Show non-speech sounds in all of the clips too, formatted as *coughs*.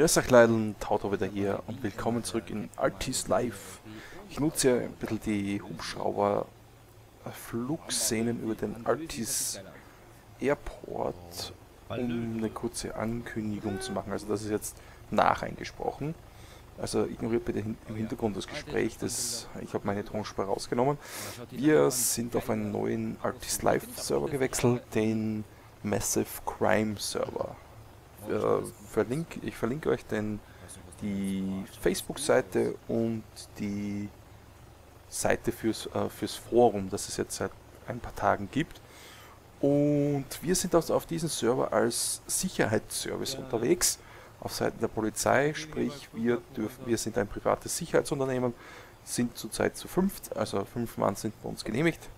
Grüß euch Leiden, Tauto wieder hier und willkommen zurück in Altis Live. Ich nutze ja ein bisschen die Hubschrauber-Flugszenen über den Altis Airport, um eine kurze Ankündigung zu machen. Also das ist jetzt nacheingesprochen. Also ignoriert bitte im Hintergrund das Gespräch, das, ich habe meine Tonspur rausgenommen. Wir sind auf einen neuen Altis Live Server gewechselt, den Massive Crime Server äh, verlinke, ich verlinke euch den, die Facebook-Seite und die Seite fürs, äh, fürs Forum, das es jetzt seit ein paar Tagen gibt. Und wir sind also auf diesem Server als Sicherheitsservice unterwegs, auf Seiten der Polizei, sprich wir, dürfen, wir sind ein privates Sicherheitsunternehmen, sind zurzeit zu fünft, also fünf Mann sind bei uns genehmigt.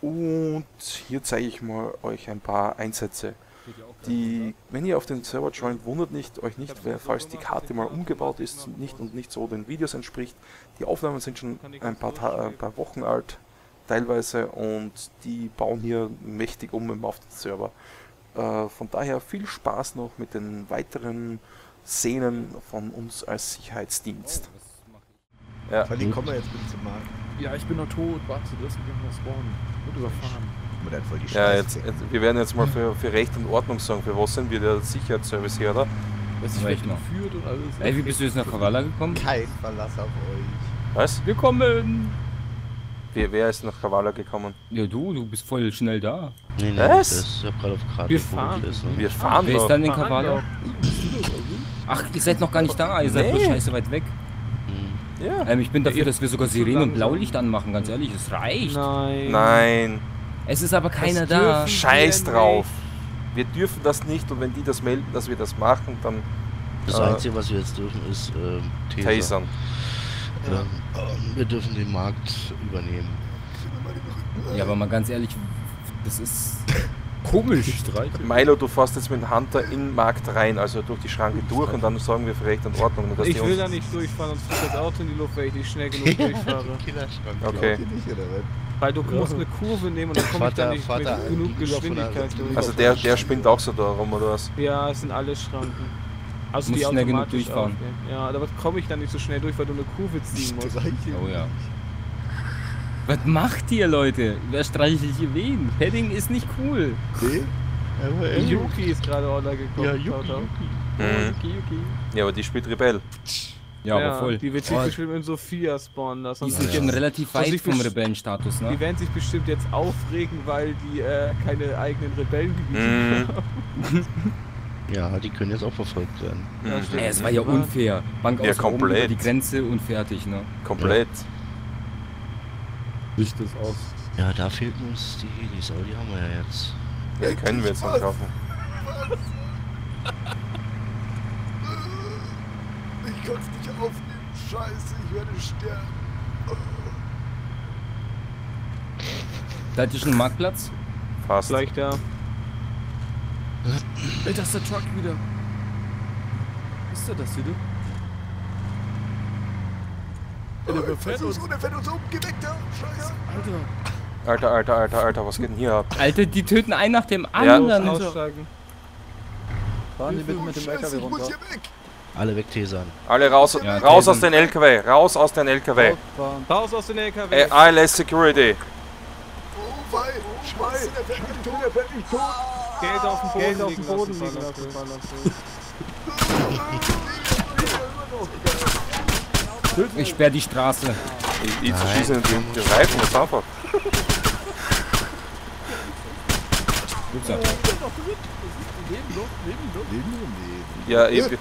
Und hier zeige ich mal euch ein paar Einsätze die, wenn ihr auf den Server joint, wundert nicht, euch nicht, weil, falls die Karte mal umgebaut ist nicht und nicht so den Videos entspricht. Die Aufnahmen sind schon ein paar, Ta ein paar Wochen alt, teilweise, und die bauen hier mächtig um auf den Server. Äh, von daher viel Spaß noch mit den weiteren Szenen von uns als Sicherheitsdienst. Ja. Verlin, komm mal jetzt bitte zum Markt. Ja, ich bin noch tot. Warte, lass mich irgendwas spawnen. Wird überfahren mir dann voll die Ja, jetzt, jetzt, wir werden jetzt mal für, für Recht und Ordnung sagen. Für was sind wir der Sicherheitsservice hier, oder? Was ist vielleicht geführt und alles. Ey, wie bist du jetzt nach Kavala gekommen? Kein Verlass auf euch. Was? Wir kommen! Wer, wer ist nach Kavala gekommen? Ja, du, du bist voll schnell da. Nee, nee, Was? Das ist ja gerade auf Karte. Wir fahren. Ist, ne? Wir fahren Wer ist dann in Kavala? Ach, ihr seid noch gar nicht da. Ihr seid nee. bloß scheiße weit weg. Ja. Ähm, ich bin dafür, dass wir sogar Sirenen und Blaulicht anmachen, ganz ehrlich, es reicht. Nein. Nein. Es ist aber keiner da. Scheiß drauf. Wir dürfen das nicht und wenn die das melden, dass wir das machen, dann. Das äh, Einzige, was wir jetzt dürfen, ist äh, Taser. Tasern. Ja. Ähm, wir dürfen den Markt übernehmen. Ja, aber mal ganz ehrlich, das ist *coughs* komisch. Milo, du fährst jetzt mit dem Hunter in den Markt rein, also durch die Schranke durch und dann sorgen wir für Recht und Ordnung. ich will da nicht durchfahren, sonst fliegt das Auto in die Luft, weil ich nicht schnell genug *laughs* durchfahre. okay. Weil du musst eine Kurve nehmen und dann komme ich da nicht Vater, mit genug Geschwindigkeit durch. Also der, der spinnt auch so da rum, oder was? Ja, es sind alle Schranken. Also musst die schnell genug durchfahren. Aufgehen. Ja, aber komme ich dann nicht so schnell durch, weil du eine Kurve ziehen musst. Oh ja. Was macht ihr, Leute? Wer streichelt hier wen? Padding ist nicht cool. Nee? Aber Yuki ist gerade online gekommen. Ja, Yuki, Yuki. Mhm. Yuki, Yuki. Ja, aber die spielt Rebell. Ja, ja, aber voll. Die wird sich oh. bestimmt in Sophia spawnen lassen. Die sind ja. schon relativ weit vom Rebellenstatus, ne? Die werden sich bestimmt jetzt aufregen, weil die äh, keine eigenen Rebellengebiete mm. haben. *laughs* Ja, die können jetzt auch verfolgt werden. Ja, mhm. Ey, es war ja unfair. Bank ja, komplett. die Grenze und fertig, ne? Komplett. Ja. Licht ist aus. Ja, da fehlten uns die Helis, aber die haben wir ja jetzt. Ja, die können wir jetzt noch kaufen. *laughs* Ich kann's nicht aufnehmen. Scheiße, ich werde sterben. Da ist schon ein Marktplatz? Fast. Vielleicht ja. Ey, das ist der Truck wieder. Ist der das hier, du? Oh, der fährt uns, der fährt uns um, geh weg da, scheiße. Alter. Alter, Alter, Alter, Alter, was geht denn hier ab? Alter, die töten einen nach dem anderen. Ja, aussteigen. Fahren Sie bitte mit dem LKW runter. Alle wegtesern. Alle raus, ja, raus aus den LKW, raus aus den LKW. Raus aus den LKW. Ey, ALS Security. Oh, wei, Scheiße, der fällt nicht tot, der fällt nicht tot. Geld auf dem Boden, Geld auf dem Boden liegen lassen. Ich sperr die Straße. Ich, ich schieße den, den Reifen, das einfach. Gut so. Ja, eben.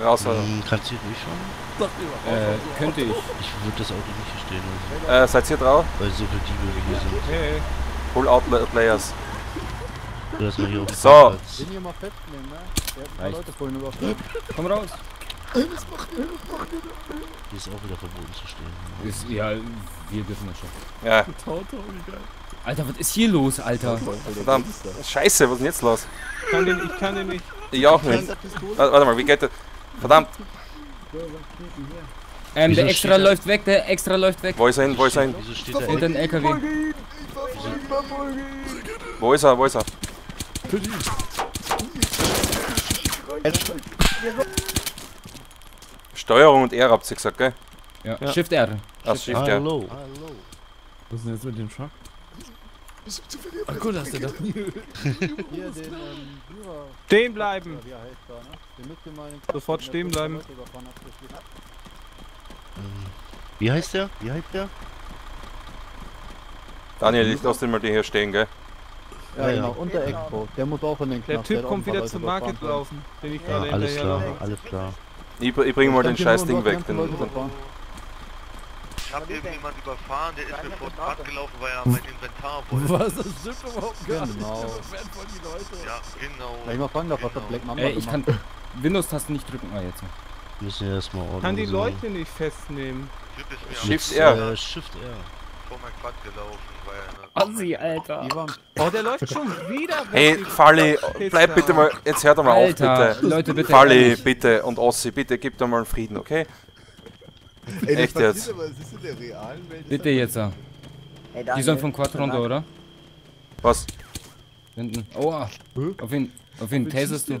Raus, ähm, Kannst du hier durchfahren? Äh, könnte ich. Ich würde das Auto nicht hier stehen lassen. Äh, seid ihr drauf? Weil so viele Diebe wie hier sind. Hey. Pull out Players. Lass mal hier auf So. Den hier mal festnehmen, ne? Der hat ein Leute vorhin überfallen. Komm raus. Was macht ihr? Was macht ihr? Hier ist auch wieder verboten zu stehen. Ist, ja, wir dürfen das schon. Ja. Alter, was ist hier los, Alter? Verdammt. Scheiße, was ist denn jetzt los? Ich kann den, ich kann den nicht. Ich auch nicht. Warte mal, wie geht das? Verdammt. Ähm, der extra läuft weg, der extra läuft weg. Wo ist er hin, wo ist er hin? Wieso steht er Hinter den LKW. Wo ist er, wo ist er? Steuerung und R habt ihr gesagt, gell? Ja, ja. Shift R. Ach, Shift R. Hallo. Hallo. Was ist denn jetzt mit dem Truck? Ach gut, hast du da. *laughs* Stehen bleiben! Sofort stehen bleiben. Wie heißt der? Wie heißt der? Daniel, ich lass den mal hier stehen, gell? Ja, ja, genau, unter Expo. Der muss auch in den Knast. Der Typ kommt wieder zum Market laufen, den ich gerade ja, alles klar, alles klar. Ich, ich bring mal den scheiß Ding weg. Den, den, ich hab irgendjemand überfahren, der ist mir vor den gelaufen, weil er mein Inventar wollte. Was? Das stimmt überhaupt gar nicht. Genau. Ja, genau. Kann ich mal fragen, genau. was hat Black Mamba Ey, ich kann Windows-Taste nicht drücken, ah jetzt. Müssen wir erstmal ordnen. Kann die Leute nicht festnehmen. Shift R. Shift R. Vor mein Quad gelaufen, weil Ossi, Alter. Oh, der läuft schon wieder. Hey, Falli, bleib bitte mal, jetzt hört doch mal Alter, auf, bitte. Leute, bitte. Falli, bitte, und Ossi, bitte, gib doch mal einen Frieden, okay? Ey, Echt jetzt. Aber, es ist in der realen Welt bitte jetzt. Hey, die sind vom Quad runter, oder? Was? Hinten. Oh, auf wen, auf wen taserst du?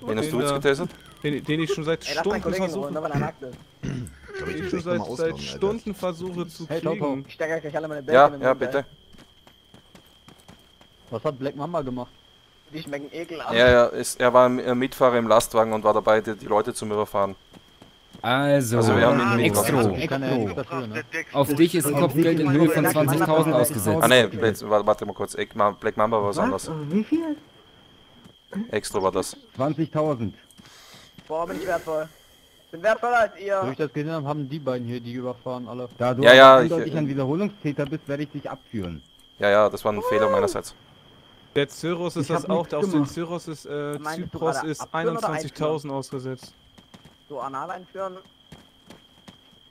Wen hast du jetzt getasert? Den, den ich schon seit Stunden versuche. *clears throat* Den ich schon seit, seit Stunden versuche zu kriegen. Ich stecke gleich alle meine Bälle Ja, ja, bitte. Was hat Black Mamba gemacht? Die schmecken ekelhaft. Ja, ja, ist, er war Mitfahrer im Lastwagen und war dabei, die, die Leute zum Überfahren. Also, also wir haben ihn Extro. Extro. Auf dich ist ein Kopfgeld in Höhe von 20.000 ausgesetzt. Ah ne, warte mal kurz, Black Mamba war was anderes. Wie viel? Extra war das. 20.000. Boah, bin ich wertvoll. Bin wertvoller als ihr. So ich das gesehen habe, haben die beiden hier, die überfahren alle. Da du ja, ja, eindeutig ich, ein Wiederholungstäter bist, werde ich dich abführen. Ja, ja, das war ein Fehler meinerseits. Der Cyrus ist das auch, auf den Cyrus ist, äh, Zypros ist 21.000 ausgesetzt. So anal einführen?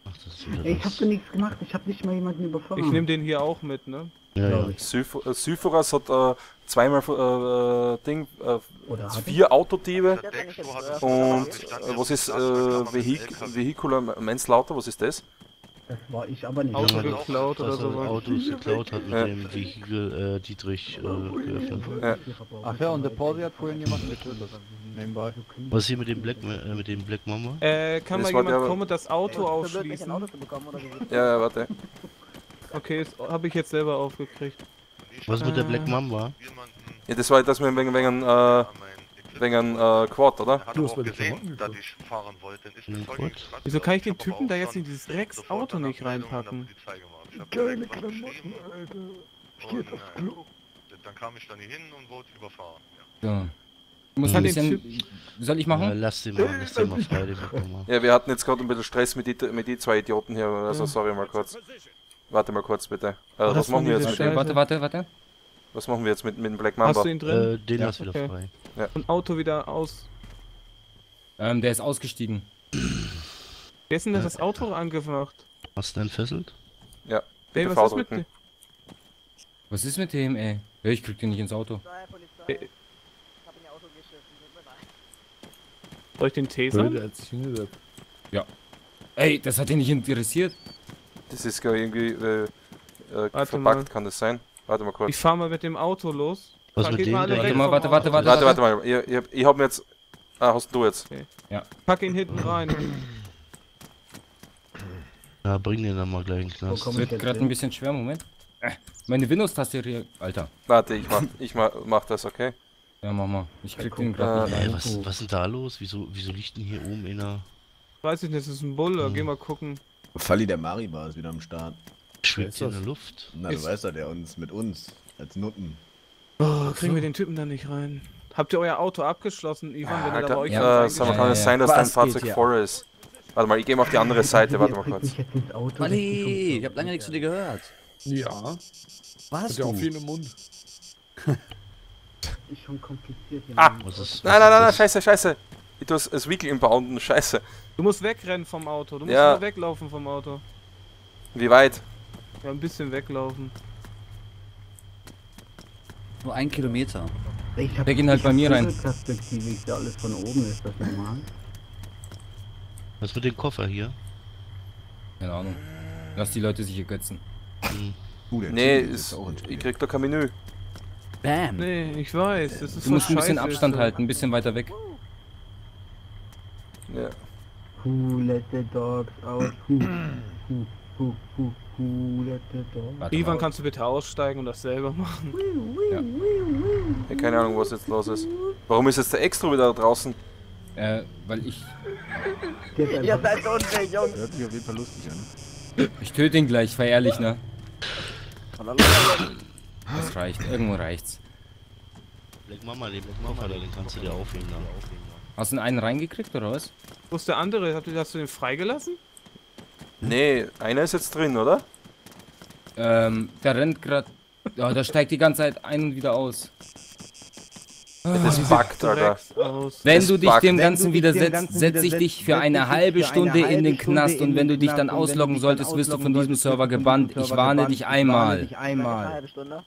Ach, das ist Ey, ich hab da nichts gemacht, ich hab nicht mal jemanden überfahren. Ich nehme den hier auch mit, ne? Ja, ja. Syphoras hat äh, zweimal äh, Ding, äh, vier Autodiebe und äh, was ist äh, Vehik Vehicular Manslaughter, was ist das? Das war ich aber nicht. Auto geklaut oder so. Autos geklaut hat mit ja. dem Vehikel äh, Dietrich äh, geöffnet. Ja. Ach ja, und der Pause hat vorhin jemanden getötet. Nebenbei. Was ist hier mit dem Black äh, mit dem Black Mama? Äh, kann das mal jemand kommen und das Auto ausschließen? Ja, ja, warte. Okay, das habe ich jetzt selber aufgekriegt. Was mit der Black Mamba? Ja, das war das wegen, wegen, äh, wegen äh, Quad, oder? Du hast gesehen, dass ich fahren wollte. Ist mir Wieso kann ich den Typen da jetzt in dieses Rex-Auto nicht reinpacken? Keine Klamotten, Alter. Ich geh aufs Klo. Dann kam ich dann hier hin und wurde überfahren. Ja. Muss ein bisschen, soll ich machen? Ja, lass den mal, lass den mal frei, Ja, wir hatten jetzt gerade ein bisschen Stress mit die, mit die zwei Idioten hier, also sorry mal kurz. Warte mal kurz bitte. Äh, was machen wir jetzt? Okay, warte, warte, warte. Was machen wir jetzt mit, mit dem Black Mamba? Hast du ihn drin? Äh, den ja, okay. wieder frei. Ja. Und Auto wieder aus. Ähm, der ist ausgestiegen. Wer ist denn das Auto angemacht? Hast du entfesselt? Ja. Ey, was ist mit dem? Was ist mit dem, ey? Ja, ich krieg den nicht ins Auto. Ey. Soll ich den tasern? Ja. Ey, das hat ihn nicht interessiert. Das ist gar irgendwie äh, äh, mal. kann das sein? Warte mal kurz. Ich fahr mal mit dem Auto los. Was mit dem? Warte mal, warte, warte, warte. Warte, warte mal. Ich, ich, ich hab mir jetzt... Ah, hast du jetzt. Okay. Ja. Pack ihn hinten rein. Ja, bring den dann mal gleich in den Knast. Das wird gerade ein bisschen schwer, Moment. Äh, meine Windows-Taste hier, Alter. Warte, ich mach, ich mach, mach das, okay? Ja, mach mal. Ich krieg den gerade nicht rein. Was, was ist denn da los? Wieso, wieso liegt denn hier oben in der... Weiß ich nicht, das ist ein Bulle. Hm. Geh mal gucken. Falli der Maribar ist wieder am Start. Schwebt in der Luft. Na, du weißt ja, der uns mit uns als Nutten. Oh, kriegen so. wir den Typen da nicht rein. Habt ihr euer Auto abgeschlossen, Ivan, wenn er da bei euch ja, Sag mal, kann es sein, dass dein Fahrzeug voll ist? Warte mal, ich gehe mal auf die andere Seite, warte mal kurz. Manni, ich hab lange nichts von dir gehört. Ja. Was? Hat ja auch viel im Mund. *laughs* ist schon kompliziert hier. Ah! Was ist, was nein, nein, nein, nein, scheiße, scheiße. Ich tue das Weekly impounden, scheiße. Du musst wegrennen vom Auto, du musst ja. nur weglaufen vom Auto. Wie weit? Ja, ein bisschen weglaufen. Nur ein Kilometer. Ich hab, Wir gehen halt bei mir rein. Perspektive, ich sehe alles von oben, ist das normal? Was mit dem Koffer hier? Keine Ahnung. Lass die Leute sich ergötzen. Hm. Uh, nee, ist, ich krieg doch kein Menü. Bam. Nee, ich weiß. Das ist du musst ein bisschen Abstand halten, ein bisschen weiter weg. Ja. Who let the dogs out? Who, who, who, who, Warte Ivan, mal. kannst du bitte aussteigen und das selber machen? ja. Keine Ahnung, was jetzt los ist. Warum ist jetzt der Extra wieder da draußen? Äh, weil ich. Ihr seid unfähig, Jungs. Hört sich auf jeden Fall lustig an. Ich töte ihn gleich, war ehrlich, ne? Das reicht, irgendwo reicht's. Leg Mama, den Black Mama, den kannst du dir aufheben dann. Hast du einen reingekriegt oder was? Wo ist der andere? Hast du den freigelassen? Nee, einer ist jetzt drin, oder? Ähm, der rennt grad. Ja, der steigt die ganze Zeit ein und wieder aus. Das buggt, Alter. Drecks aus. Wenn du dich dem Wenn Ganzen widersetzt, setze ich dich für eine halbe Stunde in den Knast und wenn du dich dann wenn ausloggen solltest, wirst du von diesem Server gebannt. Ich warne dich Ich warne einmal. dich Eine einmal. halbe Stunde.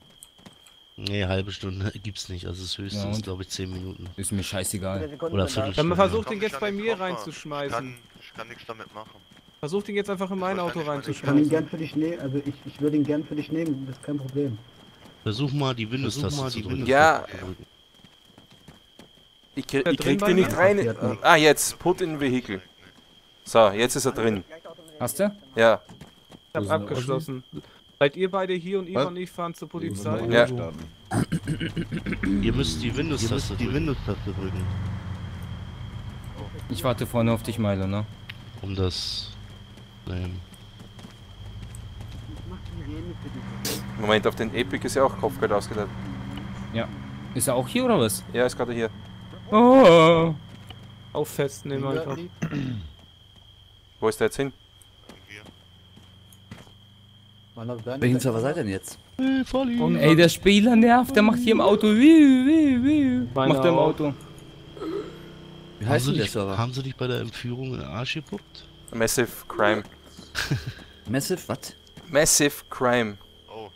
Nee, halbe Stunde gibt's nicht. Also Ja, ist, und? glaube ich, 10 Minuten. Ist mir scheißegal. Oder. Viertelstunde. Dann versuch Komm, den jetzt bei mir Koffer. Ich reinzuschmeißen. kann, ich kann nichts damit machen. Versuch den jetzt einfach in mein Auto Wahrscheinlich Ich kann ihn reinzuschmeißen. gern für dich nehmen, also ich, ich würde ihn gern für dich nehmen, das ist kein Problem. Versuch mal die Windows-Taste zu drücken. Ja. Ich, ich krieg den nicht rein. Ah, jetzt. Put in Vehicle. So, jetzt ist er drin. Hast du? Ja. Ich hab abgeschlossen. Seid ihr beide hier und Ivan und ich fahren zur Polizei? Ja. Ihr müsst die Windows-Taste drücken. Windows-Taste drücken. Ich warte vorne auf dich, Milo, ne? Um das... Ähm, Moment, auf den Epic ist ja auch Kopfgeld ausgeteilt. Ist er auch hier oder was? Ja, ist gerade hier. Oh. Auf festnehmen einfach. Wo ist der jetzt hin? Welchen Server seid ihr denn jetzt? Und Ey, der Spieler nervt, der macht hier im Auto. Macht er im. Auto. Wie heißt denn der Server? haben sie dich bei der Entführung in den Arsch gepuppt? Massive Crime. *laughs* Massive, was? Massive Crime. Oh,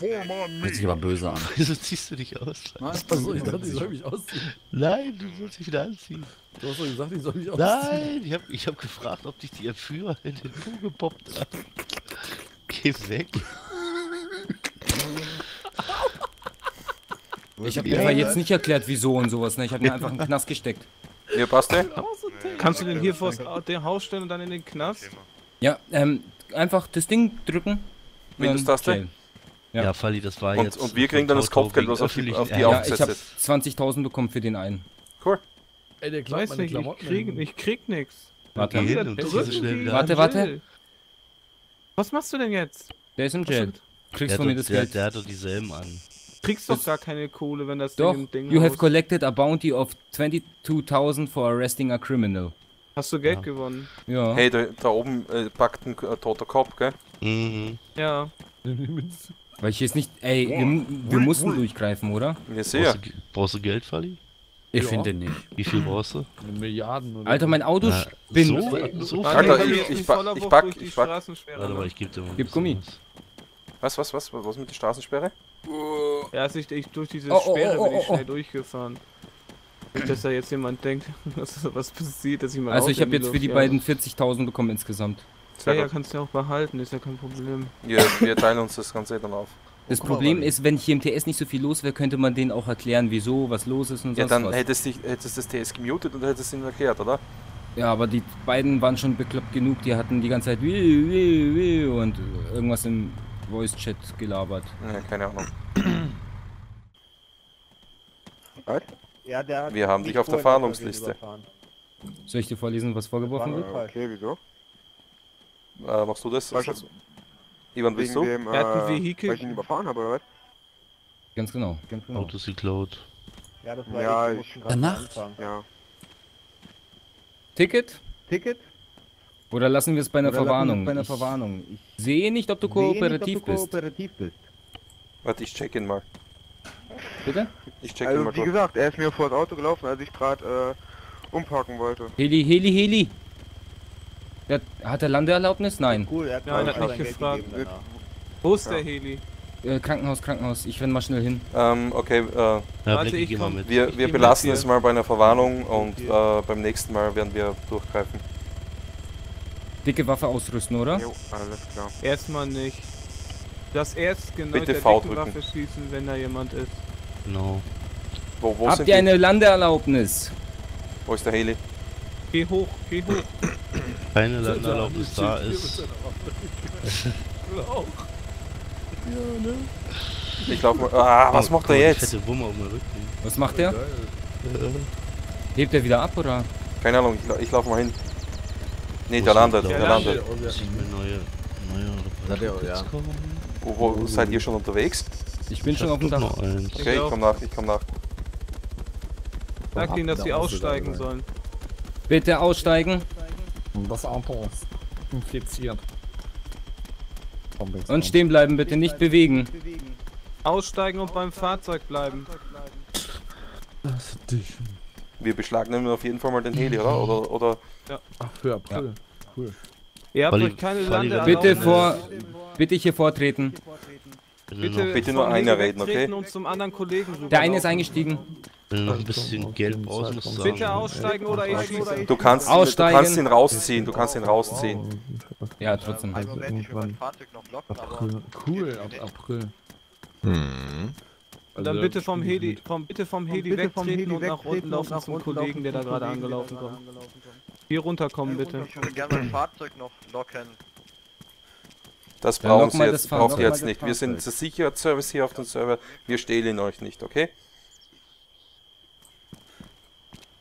Hört sich aber böse an. *laughs* Wieso ziehst du dich aus? Achso, ich dachte, ich soll mich ausziehen. Nein, du sollst dich wieder anziehen. Du hast doch gesagt, ich soll mich Nein, ich hab, ich hab gefragt, ob dich die Entführer in den Po gepoppt haben. Geh weg. *laughs* Ich habe mir jetzt nicht erklärt, wieso und sowas, ne? Ich habe mir einfach in den Knast gesteckt. Hier, passt der? Kannst du den hier vor das Haus stellen und dann in den Knast? Ja, ähm, einfach das Ding drücken. Windows-Taste? Ja, Ja. Falli, das war Und- jetzt. und wir kriegen dann das Kopfgeld, was auf die- auf die. Ja, ich habe ist. 20.000 bekommen für den einen. Cool. Ey, der Ich weiß nicht, ich krieg, ich krieg nix. Warte, hin und sie schnell wieder Warte, warte. Was machst du denn jetzt? der ist im Jail. Kriegst von mir das Geld. der hat doch dieselben an. Kriegst doch gar keine Kohle, wenn das Doch, Ding im Ding you have collected a bounty of 22.000 for arresting a criminal. Hast du Geld Ja. gewonnen? Ja. Hey, da, da oben äh, packt ein äh, toter Kopf, gell? Mhm. Ja. *laughs* Weil ich jetzt nicht. Ey, wir, wir mussten durchgreifen, oder? Ja. Brauchst, du, brauchst du Geld, Falli? Ich Ja. finde den nicht. Wie viel brauchst du? Milliarden oder Alter, mein Auto Na, spinnt. so, so Alter, ich- ein ich pack- ich pack- ich pack- Straßensperre, Warte mal, ich geb dir mal Gib Gummi. was. Was, was, was? Was mit der Straßensperre? Ja, also ich, ich durch diese Oh, oh, Sperre oh, bin ich oh, oh. schnell durchgefahren. Nicht, dass da jetzt jemand denkt, *laughs* dass da was passiert, dass ich mal Also ich habe jetzt für die beiden 40.000 bekommen insgesamt. Ja, ja, kannst du ja auch behalten, ist ja kein Problem. Wir, wir teilen uns das Ganze dann auf. Das Problem ist, wenn hier im TS nicht so viel los wäre, könnte man denen auch erklären, wieso, was los ist und Ja, sonst dann was. hättest du hättest das TS gemutet und hättest ihn erklärt, oder? Ja, aber die beiden waren schon bekloppt genug, die hatten die ganze Zeit und irgendwas im Voice-Chat gelabert. Ja, keine Ahnung. *clears throat* Ja, der hat Wir haben dich auf der Fahndungsliste. Soll ich dir vorlesen, was vorgeworfen wird? Okay, wieso? Äh, machst du das? Also, Ivan, willst Wegen du? dem, Er hat ein äh, Vehikel- weil ich ihn überfahren habe, oder was? Ganz genau. Ganz genau. Autos geklaut. Ja, das war Ja, ich, ich- Nacht? Ja. Ticket? Ticket? Oder lassen wir es bei einer Oder Verwarnung? Bei einer Ich Verwarnung. Ich sehe nicht, ob du sehe nicht, ob kooperativ du bist. kooperativ bist. Warte, ich check ihn mal. Bitte? Ich check Also wie gesagt, er ist mir vor das Auto gelaufen, als ich gerade äh, umparken wollte. Heli, Heli, Heli! Der, hat er Landeerlaubnis? Nein. Cool, er hat, Nein, hat nicht gefragt. gegeben. Wo ist Ja. der Heli? Äh, Krankenhaus, Krankenhaus. Ich renn mal schnell hin. Ähm, okay, äh, Ja, Warte, ich komm. mit. wir, Ich wir belassen es mal bei einer Verwarnung und äh, beim nächsten Mal werden wir durchgreifen. Dicke Waffe ausrüsten, oder? Jo, alles klar. Erstmal nicht. Das erst genau Bitte der V dicken drücken. Waffe schießen, wenn da jemand ist. Genau. Wo, wo, Habt ihr eine Landeerlaubnis? wo ist der Heli? Geh hoch, geh hoch. Keine Landerlaubnis da ist. *laughs* Ich glaube mal. Ah, was Oh, macht guck er jetzt? Fette Wumme auf dem Rücken. Was macht der? Hebt er wieder ab oder? Keine Ahnung, ich, lau- ich laufe mal hin. Nee, der landet, der landet. Neue, neue ja. Reparaturen kaufen? Wo, wo seid ihr schon unterwegs? Ich bin Ich schon auf dem Dach. noch eins. Okay, ich komm nach, ich komm nach. Sag ihnen, dass sie aussteigen sollen. Bitte aussteigen Das Auto ist infiziert. und stehen bleiben, bitte nicht bewegen. Aussteigen und beim Fahrzeug bleiben. Wir beschlagnahmen auf jeden Fall mal den Heli, oder? Oder, oder Ach, für April. Cool. Ihr habt euch keine Landeerlaubnis. Bitte vor, bitte hier vortreten. Wenn du Bitte, noch, Bitte nur vom einer Heli reden, okay? Und zum anderen Kollegen rüberlaufen. Der eine ist eingestiegen. wenn du noch ein bisschen Geld brauchst, musst du. Bitte aussteigen oder ich schieße. du kannst, du Aussteigen. kannst ihn rausziehen, du kannst ihn rausziehen. Ja, trotzdem. Einen Moment, ich will mein Fahrzeug noch locken. April. Cool, ab April. Und dann bitte vom Heli, vom, bitte vom Heli wegtreten und nach unten laufen zum Kollegen, der da gerade angelaufen kommt. Hier runterkommen bitte. Ich würde gerne mein Fahrzeug noch locken. Das Dann brauchen Sie jetzt, braucht ihr jetzt nicht. Wir sind der Sicherheitsservice hier auf dem Server, wir stehlen euch nicht, okay?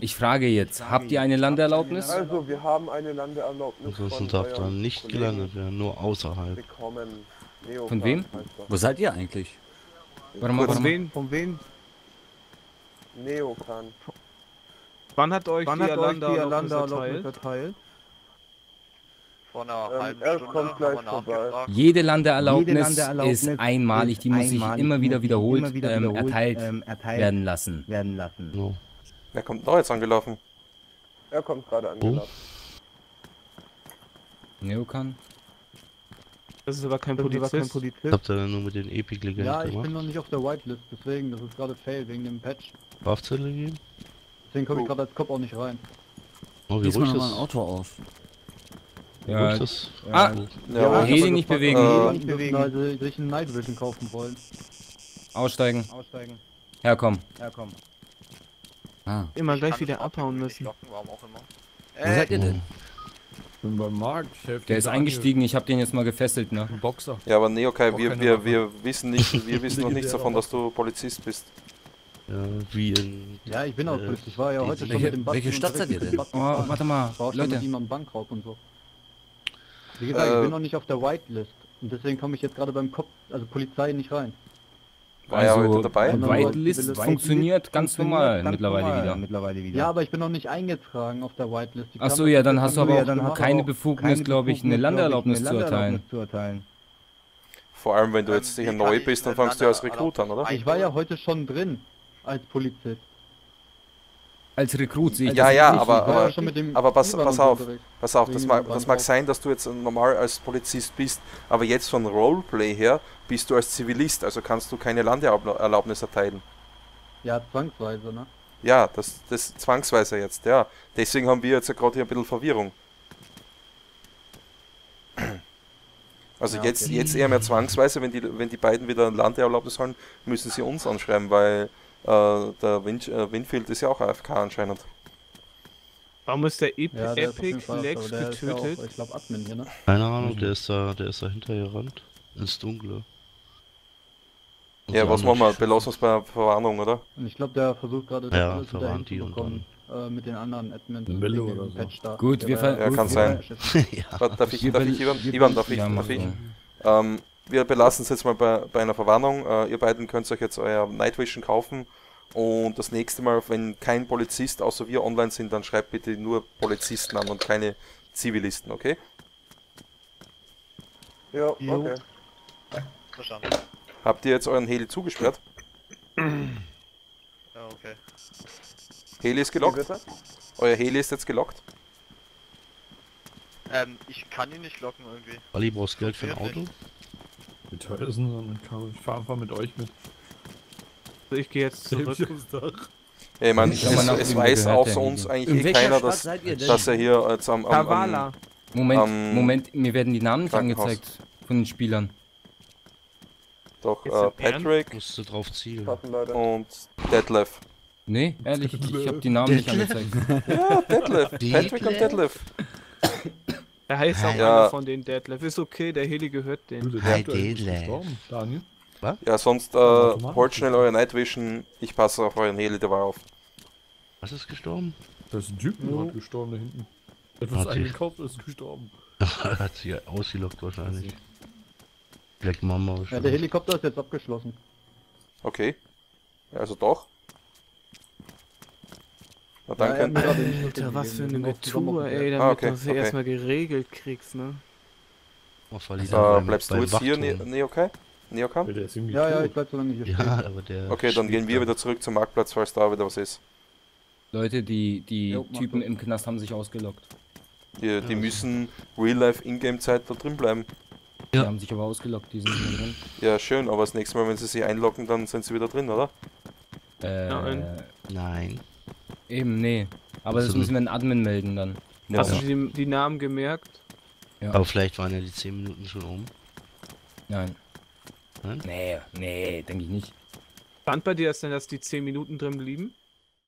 Ich frage jetzt, habt ihr eine Landeerlaubnis? Also, wir haben eine Landeerlaubnis Ansonsten von darf da nicht Kollegen gelandet werden, nur außerhalb. Von wem? Wo seid ihr eigentlich? Warte mal, warte Von wem? Von wem? Neokan. Wann hat euch Wann die hat euch die Landeerlaubnis Landeerlaubnis erteilt? Vor einer Ähm, halben Stunde kommt haben gleich wir vorbei. Jede Landeerlaubnis, Jede Landeerlaubnis ist einmalig, die muss sich immer wieder wiederholt, immer wieder ähm, wiederholt, erteilt ähm, erteilt werden lassen. werden lassen. No. Wer kommt da jetzt angelaufen? Er kommt gerade angelaufen. Neokan? Das ist aber kein Das ist aber kein Polizist. Polizist. Habt ihr dann nur mit den Epic-Legenden Ja, ich gemacht? bin noch nicht auf der Whitelist, deswegen, das ist gerade Fail wegen dem Patch. Strafzettel gegeben? Deswegen komme ich Oh. gerade als Cop auch nicht rein. Oh, wie Diesmal ruhig noch mal ein Auto auf. Ja, ruhig das. Ah, Ja, Heli aber nicht bewegen. Äh, die dürfen also sich einen Night Vision kaufen wollen. aussteigen. Aussteigen. Herkommen. Ja, komm. Ah. Immer Ich gleich wieder abhauen nicht müssen. Locken, warum auch immer. Wo seid ihr denn? bin beim Markt. Der ist Daniel. eingestiegen, ich hab den jetzt mal gefesselt, ne? Ein Boxer. Ja, aber Neokai, wir, wir, wir wissen nicht, wir wissen noch nichts davon, dass du Polizist bist. Ja, wie in. Ja, ich bin auch Äh, Polizist. Ich war ja heute schon mit dem Basten welche Stadt seid ihr denn? Oh, warte mal, Ich war schon Leute. mit ihm am Bankraub und so. Wie gesagt, Äh, ich bin noch nicht auf der Whitelist. Und deswegen komme ich jetzt gerade beim Kopf, also Polizei nicht rein. War Also, heute dabei? Whitelist Whitelist funktioniert ganz normal ganz mittlerweile normal wieder. Mittlerweile wieder. Ja, aber ich bin noch nicht eingetragen auf der Whitelist. Die Ach kam so, erst ja, dann hast du aber Mittwoch auch gemacht. keine Befugnis, glaube ich, eine Landeerlaubnis eine zu erteilen. Landeerlaubnis zu erteilen. Vor allem, wenn du jetzt kann neu bist, dann fangst du als Landeerlaubnis Rekrut an, oder? Ich war ja heute schon drin als Polizist. Als Rekrut sehe ich Ja, das ja, aber, ja aber, schon mit dem aber pass, pass auf, pass auf, das mag, das mag sein, dass du jetzt normal als Polizist bist, aber jetzt von Roleplay her bist du als Zivilist, also kannst du keine Landeerlaubnis erteilen. Ja, zwangsweise, ne? Ja, das, das zwangsweise jetzt, ja. Deswegen haben wir jetzt ja gerade hier ein bisschen Verwirrung. Also Ja, jetzt, okay. jetzt eher mehr zwangsweise, wenn die, wenn die beiden wieder ein Landeerlaubnis holen, müssen sie uns anschreiben, weil der Win äh, Winfield ist ja auch AFK anscheinend. Warum ist der Ep Ja, der ist Epic Fall, Lex der ist ja auch, getötet? ich glaube, Admin hier, ne? Keine Ahnung, der ist da, der ist da hintergerannt. Ins Dunkle. Und Ja, was machen wir? Belassen wir es bei Verwarnung, oder? Und ich glaube, der versucht gerade Ja, alles wieder hinzubekommen, äh, mit den anderen Admins. Mille oder so. Patch da. Gut, wir ver- Ja, gut, kann sein. *laughs* ja. Darf ich, darf ich, Ivan? Ivan, darf ich? Darf ich? Ähm, wir belassen es jetzt mal bei, bei einer Verwarnung. Äh, ihr beiden könnt euch jetzt euer Night Vision kaufen. Und das nächste Mal, wenn kein Polizist außer wir online sind, dann schreibt bitte nur Polizisten an und keine Zivilisten, okay? Ja, okay. Verstanden. Habt ihr jetzt euren Heli zugesperrt? Ja, okay. Heli ist gelockt? Euer Heli ist jetzt gelockt? Ähm, ich kann ihn nicht locken irgendwie. Ali, brauchst Geld für ein Auto? Funktioniert Wie teuer ist denn so ein Kabel? Ich fahre einfach mit euch mit. Also ich gehe jetzt zurück. aufs Dach. Ja, ich Ich es, es weiß außer der uns eigentlich eh keiner, dass, dass er hier jetzt am, am, am Kavala. Moment, Am Moment, mir werden die Namen nicht angezeigt von den Spielern. doch äh? Patrick Musst du drauf zielen. Und Detlef. Nee, ehrlich, ich habe die Namen nicht angezeigt. Ja, Detlef. Patrick und Detlef. Er heißt auch Ja. einer von den Deadlift. Ist okay, der Heli gehört denen. Der Hi, gestorben, Daniel. Ja, sonst äh, holt schnell euer Night Vision. Ich passe auf euren Heli dabei auf. Was ist gestorben? Da ist ein Typ gerade gestorben da hinten. Etwas eingekauft ist gestorben. *laughs* Hat sich ja ausgelockt wahrscheinlich. Vielleicht machen wir Ja, der Helikopter ist jetzt abgeschlossen. Okay. Ja, also doch. Na Ja, mir gerade *laughs* den Alter, was für eine. Getue, ey, damit Ah, okay, du sie okay. erstmal geregelt kriegst, ne? Oh, voll die Äh, bleibst du jetzt hier, ne Wachturm. Neokai? Der ist irgendwie Ja, ja, tot. ich bleib so lange hier stehen. Ja, aber der. Okay, dann gehen wir da. wieder zurück zum Marktplatz, falls da wieder was ist. Leute, die, die Jo, Typen im Knast haben sich ausgelockt. Die, die müssen Real-Life-Ingame-Zeit da drin bleiben. Die Ja. haben sich aber ausgelockt, die sind mehr drin. Ja, schön, aber das nächste Mal, wenn sie sich einloggen, dann sind sie wieder drin, oder? Äh, Nein. Nein. Eben, nee. Aber das müssen wir einen Admin melden dann. Ja. Hast du die, die Namen gemerkt? Ja. Aber vielleicht waren ja die 10 Minuten schon um. Nein. Nein? Nee, nee, denke ich nicht. Stand bei dir das denn, dass die 10 Minuten drin blieben?